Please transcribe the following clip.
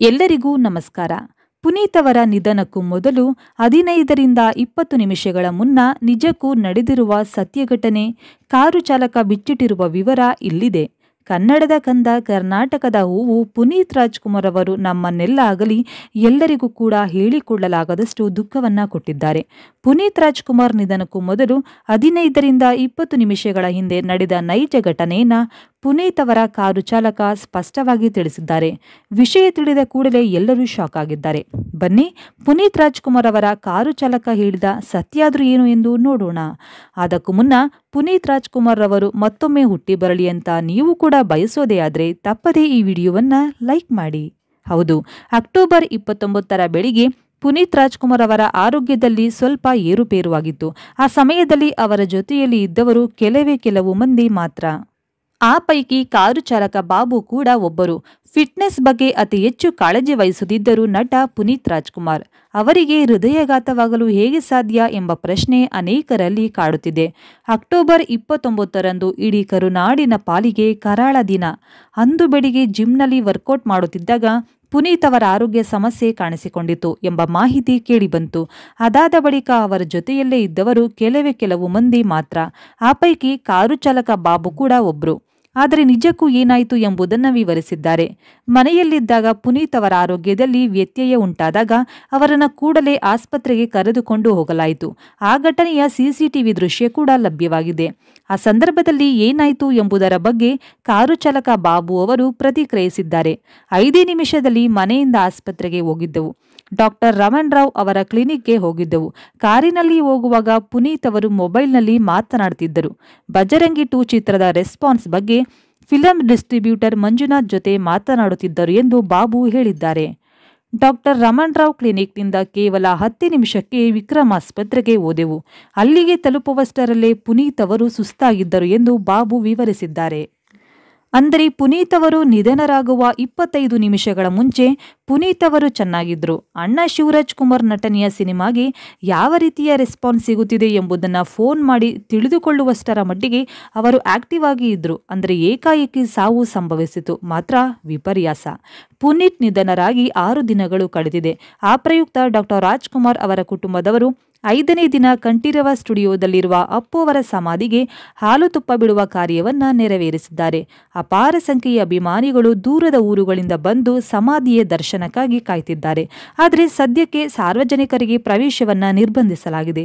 ಎಲ್ಲರಿಗೂ ನಮಸ್ಕಾರ. ಪುನೀತ್ ಅವರ ನಿಧನಕ್ಕೂ ಮೊದಲು ಹದಿನೈದರಿಂದ ಇಪ್ಪತ್ತು ನಿಮಿಷಗಳ ಮುನ್ನ ನಿಜಕ್ಕೂ ನಡೆದಿರುವ ಸತ್ಯ ಘಟನೆ ಕಾರು ಚಾಲಕ ಬಿಚ್ಚಿಟ್ಟಿರುವ ವಿವರ ಇಲ್ಲಿದೆ. ಕನ್ನಡದ ಕಂದ ಕರ್ನಾಟಕದ ಹೂವು ಪುನೀತ್ ರಾಜ್ಕುಮಾರ್ ಅವರು ನಮ್ಮನ್ನೆಲ್ಲ ಆಗಲಿ ಎಲ್ಲರಿಗೂ ಕೂಡ ಹೇಳಿಕೊಳ್ಳಲಾಗದಷ್ಟು ದುಃಖವನ್ನ ಕೊಟ್ಟಿದ್ದಾರೆ. ಪುನೀತ್ ರಾಜ್ಕುಮಾರ್ ನಿಧನಕ್ಕೂ ಮೊದಲು ಹದಿನೈದರಿಂದ ಇಪ್ಪತ್ತು ನಿಮಿಷಗಳ ಹಿಂದೆ ನಡೆದ ನೈಜ ಘಟನೆಯನ್ನ ಪುನೀತ್ ಅವರ ಕಾರು ಚಾಲಕ ಸ್ಪಷ್ಟವಾಗಿ ತಿಳಿಸಿದ್ದಾರೆ. ವಿಷಯ ತಿಳಿದ ಕೂಡಲೇ ಎಲ್ಲರೂ ಶಾಕ್ ಆಗಿದ್ದಾರೆ. ಬನ್ನಿ. ಪುನೀತ್ ರಾಜ್ಕುಮಾರ್ ಅವರ ಕಾರು ಚಾಲಕ ಹೇಳಿದ ಸತ್ಯಾದ್ರೂ ಏನು ಎಂದು ನೋಡೋಣ. ಅದಕ್ಕೂ ಮುನ್ನ ಪುನೀತ್ ರಾಜ್ಕುಮಾರ್ ಅವರು ಮತ್ತೊಮ್ಮೆ ಹುಟ್ಟಿ ಬರಲಿ ಅಂತ ನೀವು ಕೂಡ ಬಯಸೋದೇ ಆದರೆ ತಪ್ಪದೇ ಈ ವಿಡಿಯೋವನ್ನ ಲೈಕ್ ಮಾಡಿ. ಹೌದು, ಅಕ್ಟೋಬರ್ ಇಪ್ಪತ್ತೊಂಬತ್ತರ ಬೆಳಿಗ್ಗೆ ಪುನೀತ್ ರಾಜ್ಕುಮಾರ್ ಅವರ ಆರೋಗ್ಯದಲ್ಲಿ ಸ್ವಲ್ಪ ಏರುಪೇರುವಾಗಿತ್ತು ಆ ಸಮಯದಲ್ಲಿ ಅವರ ಜೊತೆಯಲ್ಲಿ ಇದ್ದವರು ಕೆಲವೇ ಕೆಲವು ಮಂದಿ ಮಾತ್ರ. ಆ ಪೈಕಿ ಕಾರು ಚಾಲಕ ಬಾಬು ಕೂಡ ಒಬ್ಬರು. ಫಿಟ್ನೆಸ್ ಬಗ್ಗೆ ಅತಿ ಹೆಚ್ಚು ಕಾಳಜಿ ವಹಿಸುತ್ತಿದ್ದರು ನಟ ಪುನೀತ್ ರಾಜ್ಕುಮಾರ್. ಅವರಿಗೆ ಹೃದಯಘಾತವಾಗಲು ಹೇಗೆ ಸಾಧ್ಯ ಎಂಬ ಪ್ರಶ್ನೆ ಅನೇಕರಲ್ಲಿ ಕಾಡುತ್ತಿದೆ. ಅಕ್ಟೋಬರ್ ಇಪ್ಪತ್ತೊಂಬತ್ತರಂದು ಇಡೀ ಕರುನಾಡಿನ ಪಾಲಿಗೆ ಕರಾಳ ದಿನ. ಅಂದು ಬೆಳಿಗ್ಗೆ ಜಿಮ್ನಲ್ಲಿ ವರ್ಕೌಟ್ ಮಾಡುತ್ತಿದ್ದಾಗ ಪುನೀತ್ ಅವರ ಆರೋಗ್ಯ ಸಮಸ್ಯೆ ಕಾಣಿಸಿಕೊಂಡಿತು ಎಂಬ ಮಾಹಿತಿ ಕೇಳಿಬಂತು. ಅದಾದ ಬಳಿಕ ಅವರ ಜೊತೆಯಲ್ಲೇ ಇದ್ದವರು ಕೆಲವೇ ಕೆಲವು ಮಂದಿ ಮಾತ್ರ. ಆ ಪೈಕಿ ಕಾರು ಚಾಲಕ ಬಾಬು ಕೂಡ ಒಬ್ರು. ಆದರೆ ನಿಜಕ್ಕೂ ಏನಾಯಿತು ಎಂಬುದನ್ನು ವಿವರಿಸಿದ್ದಾರೆ. ಮನೆಯಲ್ಲಿದ್ದಾಗ ಪುನೀತ್ ಅವರ ಆರೋಗ್ಯದಲ್ಲಿ ವ್ಯತ್ಯಯ ಉಂಟಾದಾಗ ಅವರನ್ನು ಕೂಡಲೇ ಆಸ್ಪತ್ರೆಗೆ ಕರೆದುಕೊಂಡು ಹೋಗಲಾಯಿತು. ಆ ಘಟನೆಯ ಸಿಸಿಟಿವಿ ದೃಶ್ಯ ಕೂಡ ಲಭ್ಯವಾಗಿದೆ. ಆ ಸಂದರ್ಭದಲ್ಲಿ ಏನಾಯಿತು ಎಂಬುದರ ಬಗ್ಗೆ ಕಾರು ಚಾಲಕ ಬಾಬು ಅವರು ಪ್ರತಿಕ್ರಿಯಿಸಿದ್ದಾರೆ. ಐದೇ ನಿಮಿಷದಲ್ಲಿ ಮನೆಯಿಂದ ಆಸ್ಪತ್ರೆಗೆ ಹೋಗಿದ್ದೆವು. ಡಾಕ್ಟರ್ ರಮಣ್ ರಾವ್ ಅವರ ಕ್ಲಿನಿಕ್ಗೆ ಹೋಗಿದ್ದೆವು. ಕಾರಿನಲ್ಲಿ ಹೋಗುವಾಗ ಪುನೀತ್ ಅವರು ಮೊಬೈಲ್ನಲ್ಲಿ ಮಾತನಾಡುತ್ತಿದ್ದರು ಬಜರಂಗಿ ಟೂ ಚಿತ್ರದ ರೆಸ್ಪಾನ್ಸ್ ಬಗ್ಗೆ ಫಿಲಂ ಡಿಸ್ಟ್ರಿಬ್ಯೂಟರ್ ಮಂಜುನಾಥ್ ಜೊತೆ ಮಾತನಾಡುತ್ತಿದ್ದರು ಎಂದು ಬಾಬು ಹೇಳಿದ್ದಾರೆ. ಡಾಕ್ಟರ್ ರಮಣ್ ರಾವ್ ಕ್ಲಿನಿಕ್ನಿಂದ ಕೇವಲ ಹತ್ತು ನಿಮಿಷಕ್ಕೆ ವಿಕ್ರಮ್ ಆಸ್ಪತ್ರೆಗೆ ಹೋದೆವು. ಅಲ್ಲಿಗೆ ತಲುಪುವಷ್ಟರಲ್ಲೇ ಪುನೀತ್ ಅವರು ಸುಸ್ತಾಗಿದ್ದರು ಎಂದು ಬಾಬು ವಿವರಿಸಿದ್ದಾರೆ. ಅಂದರೆ ಪುನೀತ್ ಅವರು ನಿಧನರಾಗುವ ಇಪ್ಪತ್ತೈದು ನಿಮಿಷಗಳ ಮುಂಚೆ ಪುನೀತ್ ಅವರು ಚೆನ್ನಾಗಿದ್ರು. ಅಣ್ಣ ಶಿವರಾಜ್ ಕುಮಾರ್ ನಟನೆಯ ಸಿನಿಮಾಗೆ ಯಾವ ರೀತಿಯ ರೆಸ್ಪಾನ್ಸ್ ಸಿಗುತ್ತಿದೆ ಎಂಬುದನ್ನು ಫೋನ್ ಮಾಡಿ ತಿಳಿದುಕೊಳ್ಳುವಷ್ಟರ ಮಟ್ಟಿಗೆ ಅವರು ಆಕ್ಟಿವ್ ಆಗಿ ಇದ್ರು. ಅಂದರೆ ಏಕಾಏಕಿ ಸಾವು ಸಂಭವಿಸಿತು. ಮಾತ್ರ ವಿಪರ್ಯಾಸ. ಪುನೀತ್ ನಿಧನರಾಗಿ ಆರು ದಿನಗಳು ಕಳೆದಿದೆ. ಆ ಪ್ರಯುಕ್ತ ಡಾಕ್ಟರ್ ರಾಜ್ಕುಮಾರ್ ಅವರ ಕುಟುಂಬದವರು ಐದನೇ ದಿನ ಕಂಠೀರವ ಸ್ಟುಡಿಯೋದಲ್ಲಿರುವ ಅಪ್ಪು ಅವರ ಸಮಾಧಿಗೆ ಹಾಲು ತುಪ್ಪ ಬಿಡುವ ಕಾರ್ಯವನ್ನ ನೆರವೇರಿಸಿದ್ದಾರೆ. ಅಪಾರ ಸಂಖ್ಯೆಯ ಅಭಿಮಾನಿಗಳು ದೂರದ ಊರುಗಳಿಂದ ಬಂದು ಸಮಾಧಿಯ ದರ್ಶನಕ್ಕಾಗಿ ಕಾಯ್ತಿದ್ದಾರೆ. ಆದರೆ ಸದ್ಯಕ್ಕೆ ಸಾರ್ವಜನಿಕರಿಗೆ ಪ್ರವೇಶವನ್ನ ನಿರ್ಬಂಧಿಸಲಾಗಿದೆ.